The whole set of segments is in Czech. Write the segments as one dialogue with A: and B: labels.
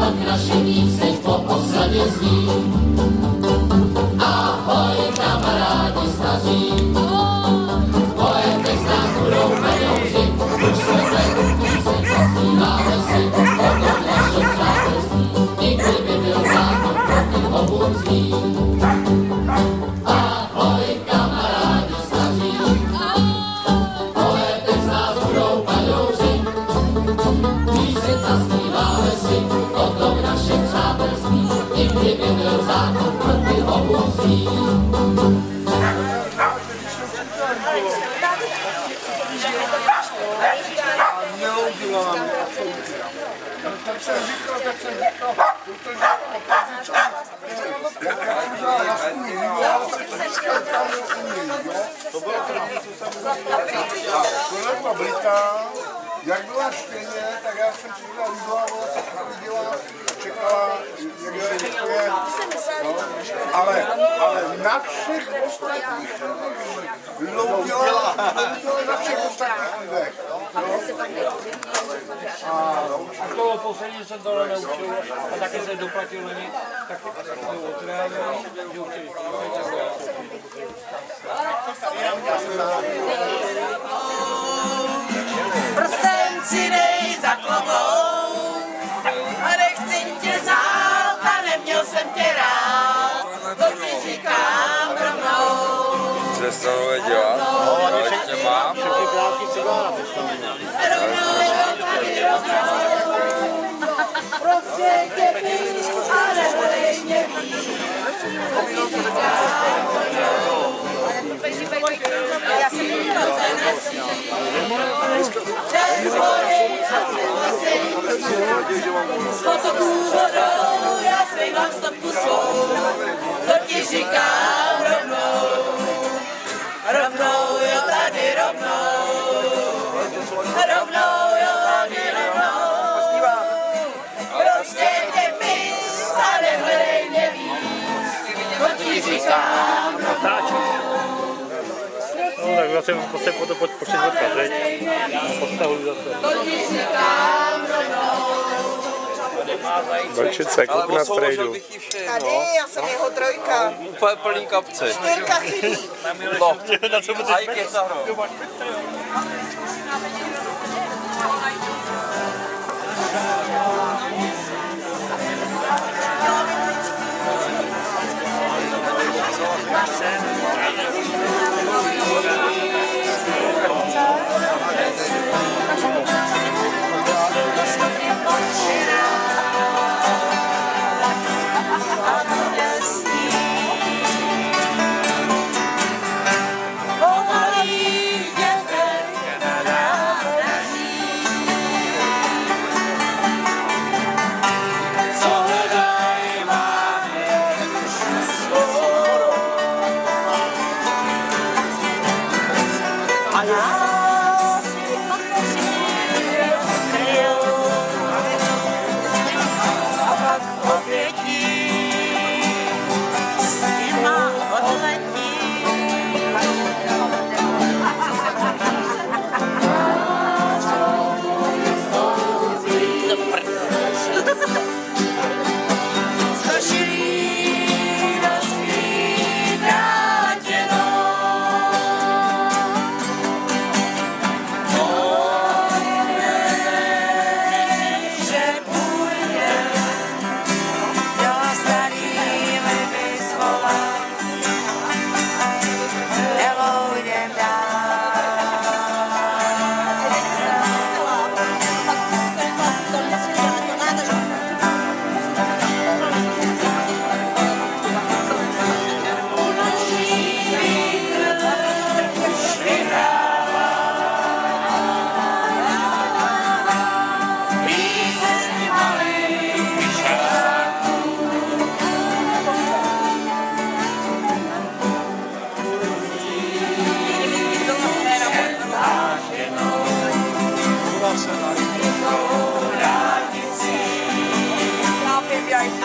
A: a pak naše píseň po osadě zní.
B: To bylo první, co jsem. A kolega Blika, jak byla štěně, tak já jsem vývol, ona se uviděla, čekala, jak je, no, ale, ale na všech ostatních loudila na všech ostatních lidech.
C: A toho poslední jsem tohle neučil a taky se doplatil loni, tak otrávili, že
D: si dej za klobou
E: Přestanuje dělat, no, ještě mám.
D: Já jsem Přes hory a přes lesy, s potoků vodou, já zpívám stopku svou, to ti říkám říkám rovnou.
C: No tak zase, zase po to pojď počít zrka, teď. Postavuju zase.
D: To ti říkám rovnou.
E: Vlčice, kouk na strejdu.
F: Tady, já jsem jeho trojka.
G: Úplně plný kapci.
F: Čtyřka chybí.
G: No,
C: Na co
G: a i.
D: Seven.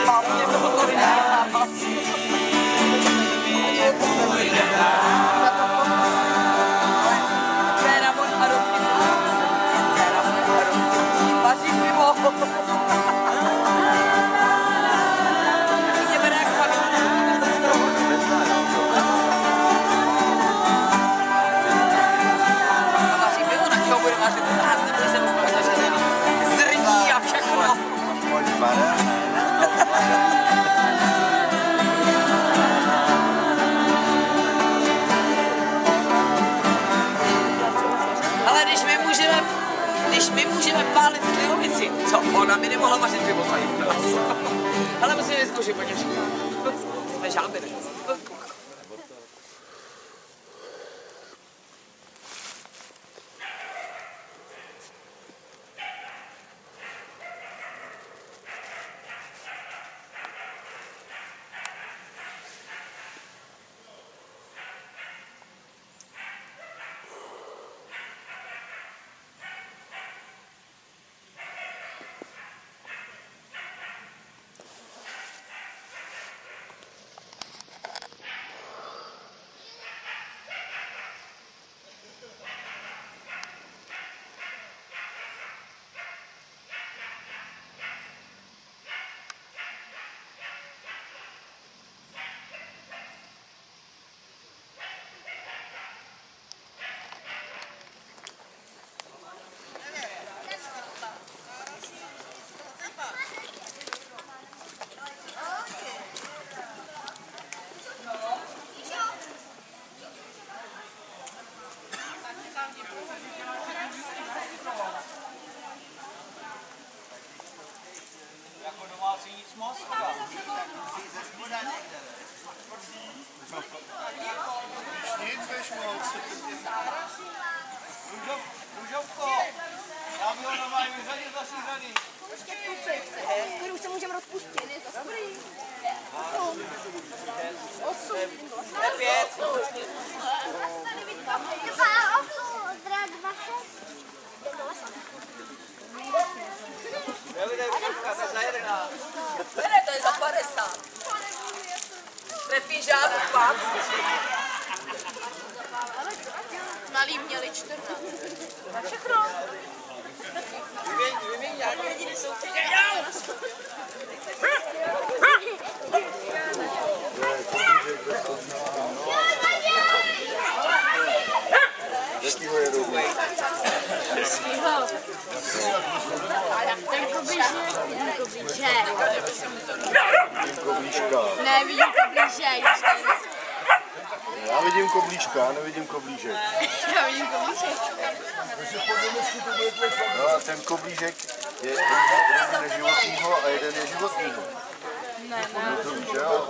D: Màu ona by nemohla vařit pivo tady. Ale musíme vyzkoušet, pojď Jsme žáby, ne?
H: Já
E: nevidím koblížek.
I: Já vidím koblížek.
E: No a ten koblížek je jeden je životního a jeden je životního.
I: Ne, ne.
E: To víš, jo?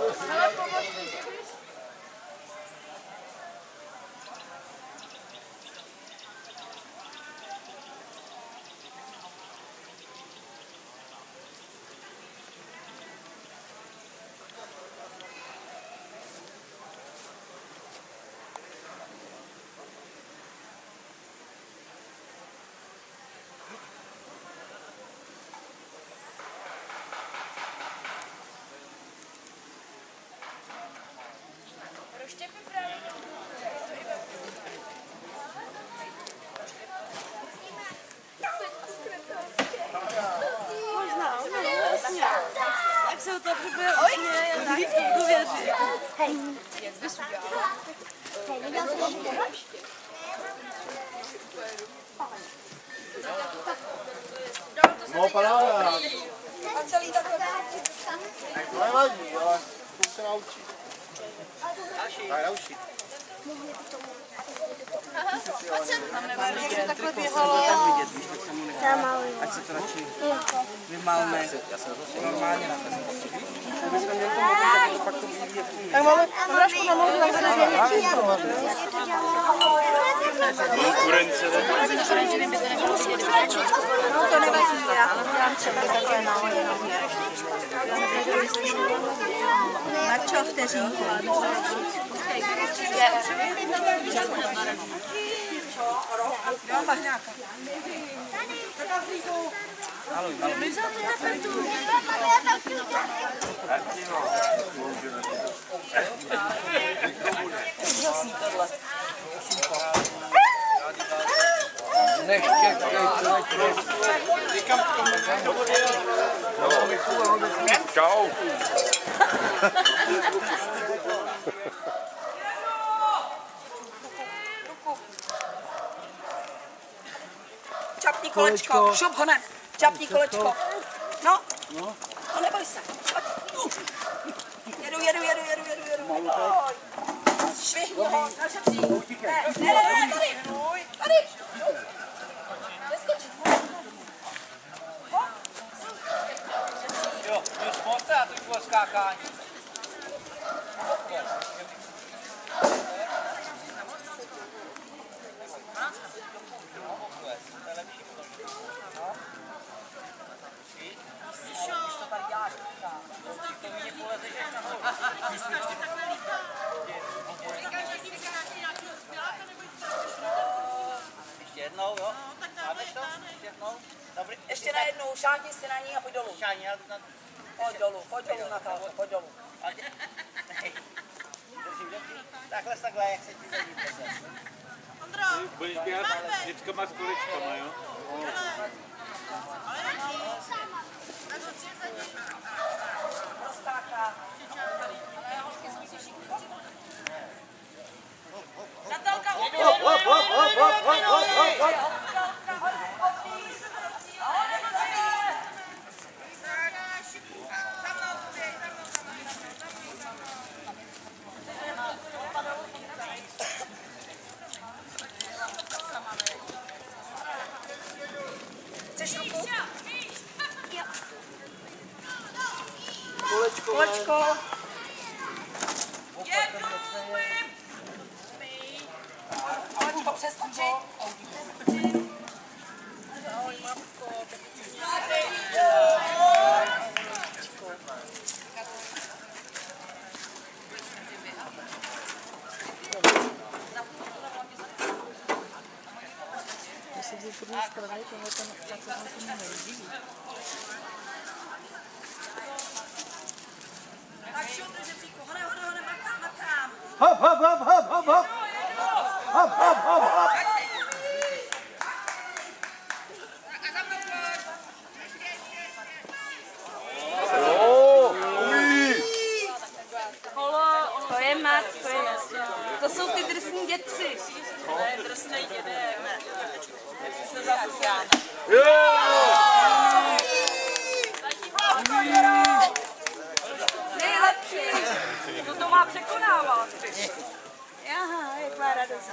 I: Možná, no, jasně. Jak se to přibije usměje, tak to věří. Hej. Jak bys udělal? Hej, viděl jsi to?
E: No, paráda.
D: A celý takhle.
E: Nevadí, ale to se naučí. Tak naučí.
I: Takhle běhalo.
D: Ať se to radši vymalme normálně na
I: Tak máme vražku na nohu, tak se No to nevadí, já udělám třeba také na Na čo vteřínku?
J: Čau.
D: Čapni kolečko, šup ho ne. Čapni kolečko. No. No, neboj se. Jedu, jedu, jedu, jedu, jedu, jedu. Švihni ho na žebří. Ne, ne, ne, tady. Tady. Neskoč. skákání. Ještě jednou, jo? Dámeš to? Ještě jednou? Dobrý.
K: Ještě na jednou, šáhni si na ní a pojď dolů.
D: Šáni, já na...
K: Pojď dolů, pojď dolů na to, pojď dolů.
D: Držím, držím. Takhle, takhle, jak se ti zadí.
L: Budeš běhat dětskama s kuličkama, jo?
K: Rozkáká.
I: Natalka,
K: Chceš ruku?
D: Kolečko.
K: Kolečko. Kolečko přeskočit.
I: Tak že příko, hore, hore, hore, makám, makám.
E: Hop, hop, hop, hop, hop, hop. Hop, hop, hop, hop.
I: To je mat, to je To jsou ty drsní dětci.
K: Ne, drsnej děde. Jste zasloužána.
I: Nejlepší. Kdo to má překonávat? Aha, jak má radost.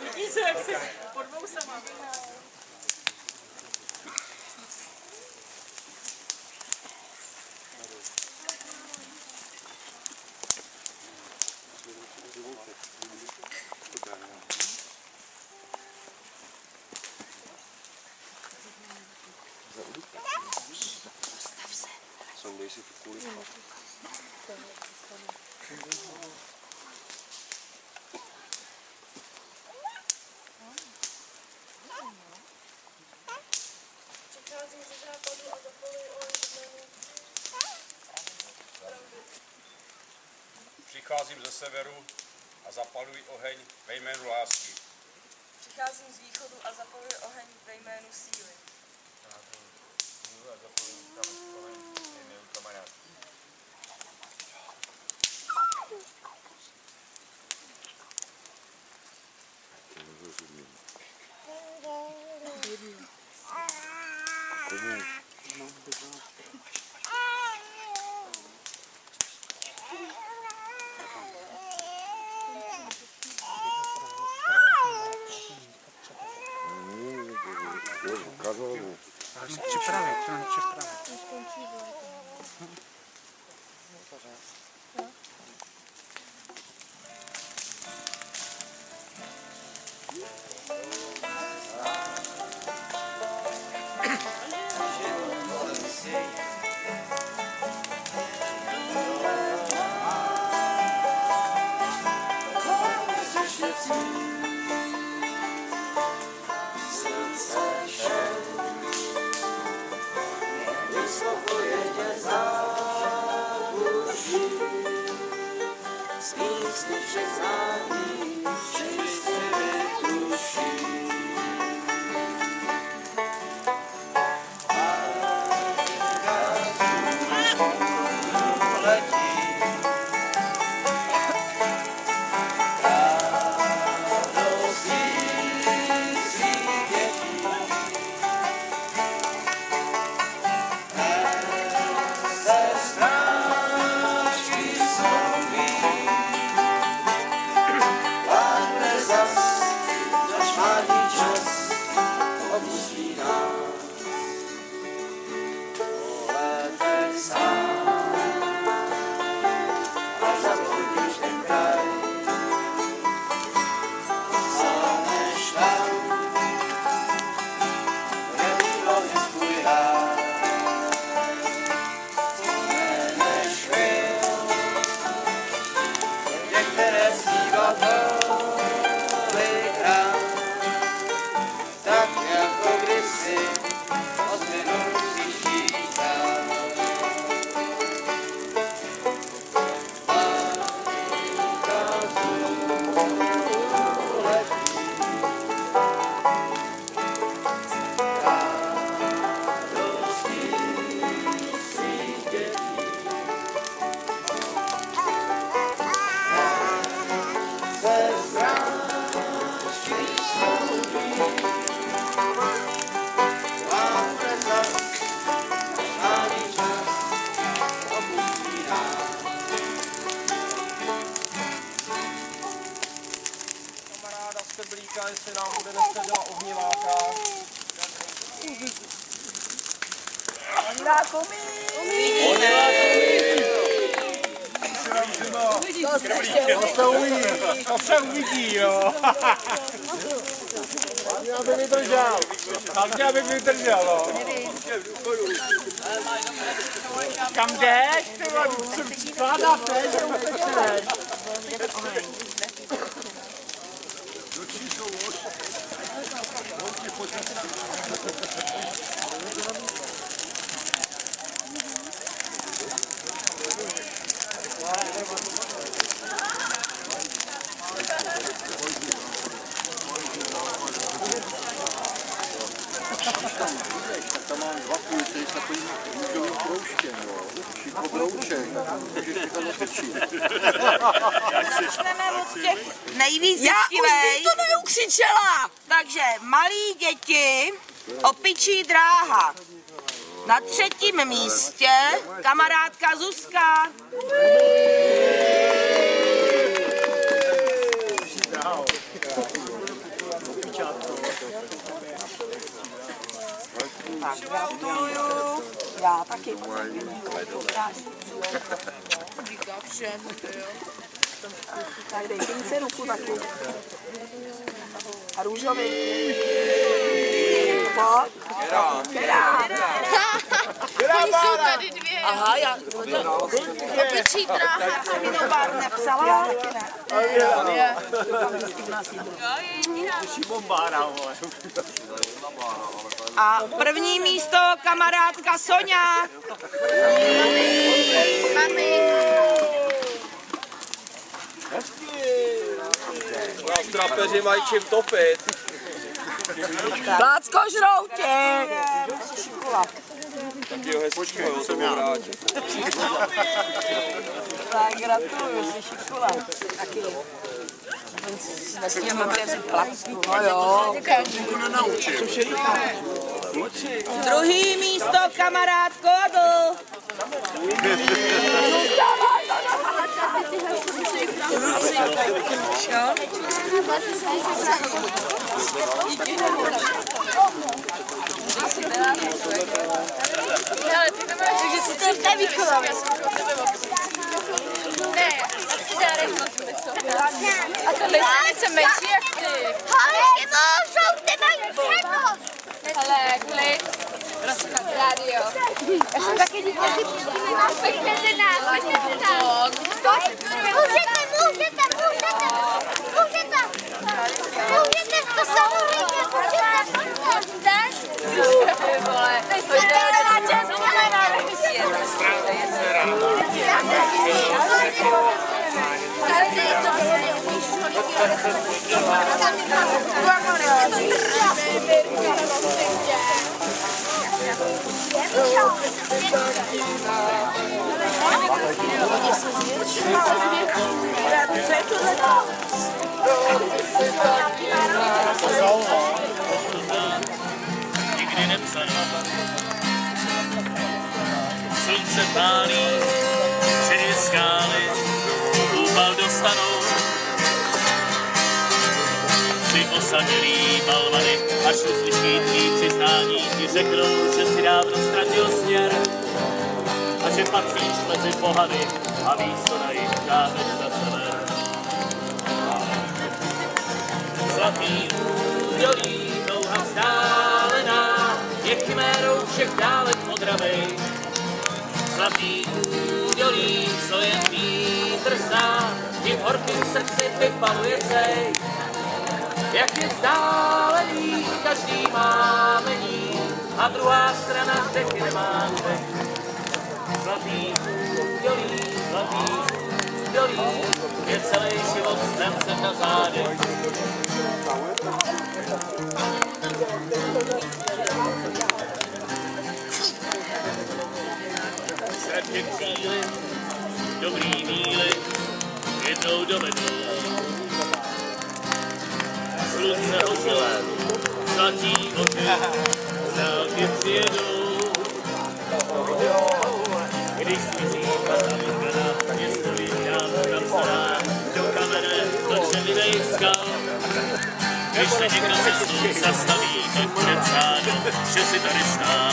K: Vidíš, jak si pod dvou sama.
M: Sondej
N: Přicházím ze severu a zapaluji oheň ve jménu lásky.
I: Přicházím z východu a zapaluji oheň ve jménu síly.
M: знаю.
E: Казалось. Чи правильно, чи
K: правильно. Yes.
D: Diváku umí. To se ještě
B: To se uvidí, to se uvidí, jo. Hlavně, aby vydržel. Hlavně, aby vydržel, no. Kam jdeš? Ty vole, se skládáte, že utečeš.
E: Tam mám dva filtry s takovým růžovým kroužkem, jo. Šiko brouček, můžeš všechno natočit.
F: Začneme od těch nejvíc
D: Já už bych to neukřičela.
F: Takže malí děti, opičí dráha. Na třetím místě kamarádka Zuzka. Tak gratuluju. Já taky. Tak dej pince ruku taky. A růžový. Pojď. Která?
O: Oni jsou tady dvě.
F: Aha, já
O: Opičí dráha.
F: jsem jinou barvu nepsala. A první místo kamarádka Sonja.
O: Mami.
G: Trapeři mají čím topit.
D: Plácko žroutě.
G: Takýho hezčího, jo, to budu rád.
D: Tak gratuluju, jsi šikola. Taky. Nesmíme vzít placku. No jo.
F: Druhý místo kamarádko Adl.
O: Hele, ty to máš, takže si to nevýchova. Ne, a ty dárek moc něco. A to nejsem něco menší jak ty.
P: Ty můžou, ty mají přednost.
O: Ale klid. Rádio.
P: Já jsem taky díky.
Q: Nikdy nepsaná. Slunce pálí, šedé skály, úpal dostanou. Tři osamělý balvany, až uslyší tvý přiznání, ti řeknou, že si dávno ztratil směr a že patříš mezi pohany a co na jich dámeš za sever. Zlatý údolí, dlouhá vzdálená, je chimérou všech dálek modravej. Zlatý údolí, co jen vítr zná, ti v horkým srdci vypaluje cej. Jak je vzdálený, každý má mení, a druhá strana řeky nemá dech. Zlatý údolí, zlatý údolí, je celý život s temcem na zádech. Srdce cíly, dobrý míly, jednou dovedou. Slunce ožilé, zlatí oči, zálky přijedou. Když smizí patamkana, Když se někdo cestou zastaví, tak předsáno, že si tady stál.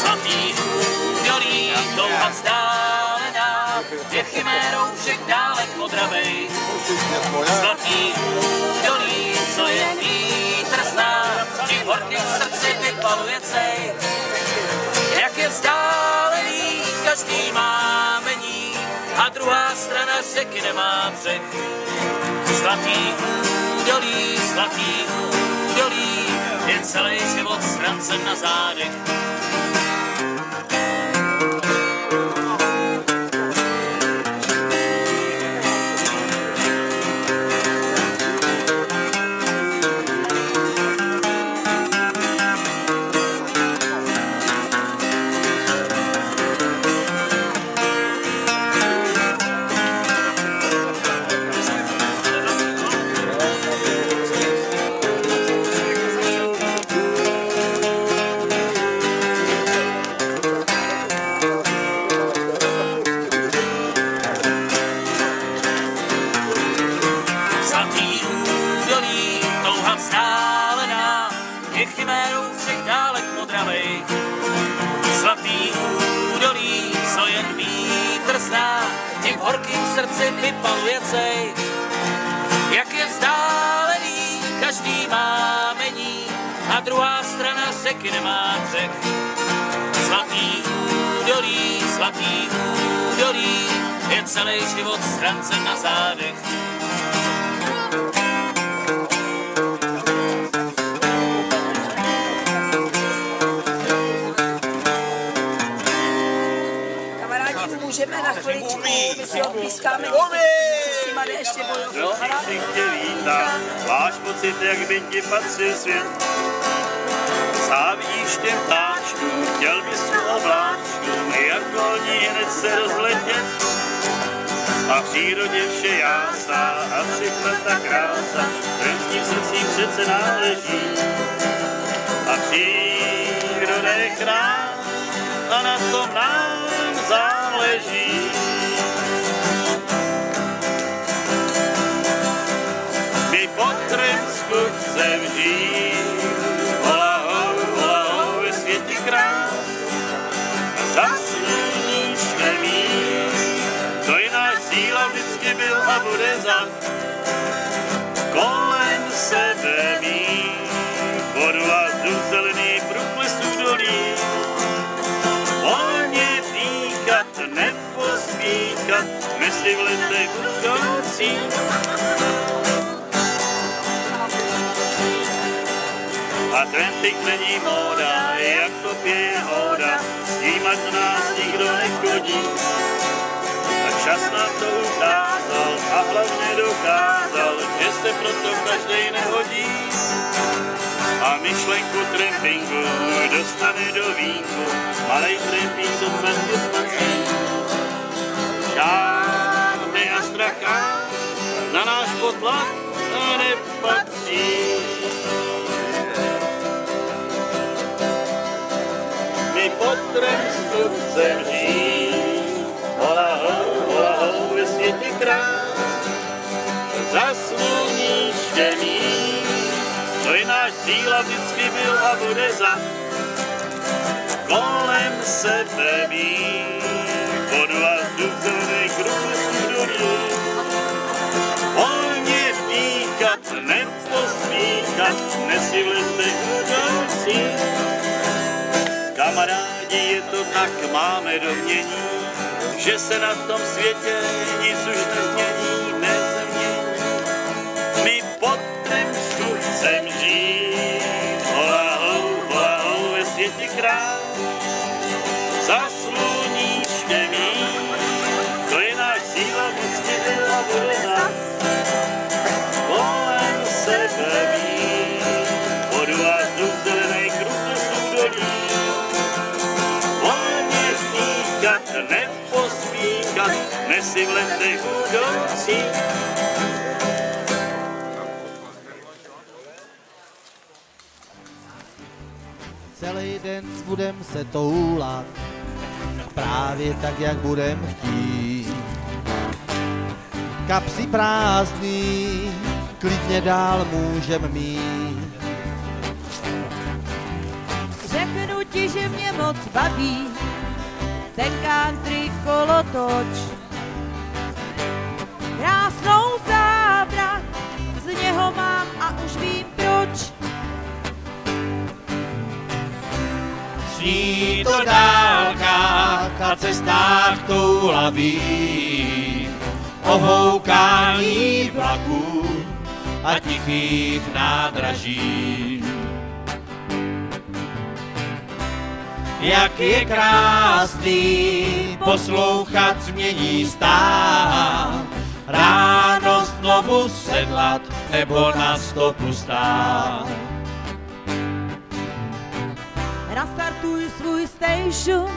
Q: Svatý údolí, touha vzdálená, je chimérou všech dálek modravej. Zlatý údolí, co je vítr zná, ti v srdci vypaluje cej. Jak je vzdálený, každý má mení, a druhá strana řeky nemá břeh. Zlatý údolí, zlatý údolí, je celý život strancem na zádech. Řeky nemá břeh. Zlatý údolí, zlatý údolí, je celý život strancem na zádech.
F: Kamarádi, můžeme na chviličku, my si odpískáme, si s nima ještě
Q: Jo,
F: bojovat.
Q: vítá, váš pocit, jak by ti patřil svět. Těm ptáčkům, chtěl bys tu obláčkům, jako oni hned se rozletět. A v přírodě vše jásá a všechno ta krása, ženským srdcím přece náleží. A příroda je chrám a na tom nám záleží. Bude za. Kolem sebe mít, vodu a vzduch zelený, průples údolí. Volně dýchat, nepospíchat, mysli v letech budoucí. A trampik není móda, jak to pije hóda, snímat nás nikdo nechodí. Čas nám to ukázal a hlavně dokázal, že se proto každej nehodí. A myšlenku trampingu dostane do vínku, malej tmantě tmantí. Žádný a strachá na náš potlak nepatří. My pod žít, krát. Za sluníčkem to je náš síla vždycky byl a bude za. Kolem sebe mít, a vzduch zelený kruh dolí. Volně dýchat, v letech budoucí. Kamarádi, je to tak, máme domění, že se na tom světě nic už nezmění, nezmění. My pod Tremsku chcem žít, hola ho, hola ho, ve světě krát. Za nesi v letech budoucí.
R: Celý den budem se toulat, právě tak, jak budem chtít. Kapsy prázdný, klidně dál můžem mít.
O: Řeknu
S: že mě moc baví ten country kolotoč.
O: Dálkách a cestách toulavých, o houkání vlaků a tichých nádraží. Jak je krásný poslouchat změní stát, ráno znovu sedlat nebo na stopu stát.
S: Nastartuj svůj station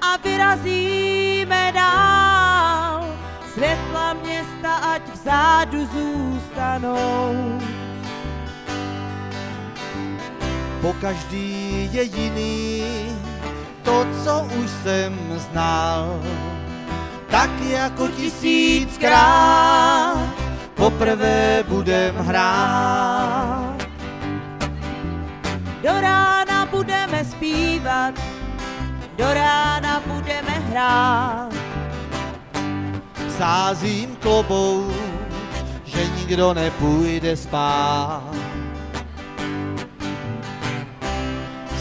S: a vyrazíme dál. Světla města ať vzadu zůstanou.
R: Po každý je jiný, to, co už jsem znal. Tak jako tisíckrát poprvé budem hrát.
S: Do rána budeme zpívat, do rána budeme hrát.
R: Sázím klobou, že nikdo nepůjde spát.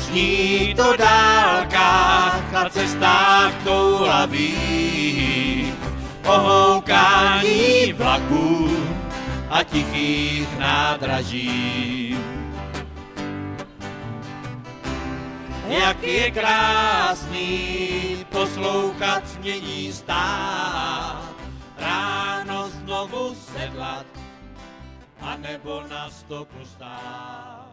O: Sní to dálkách a cestách toulavých, o houkání vlaků a tichých nádraží. Jak je krásný poslouchat změní stát, ráno znovu sedlat, a nebo na stopu stát.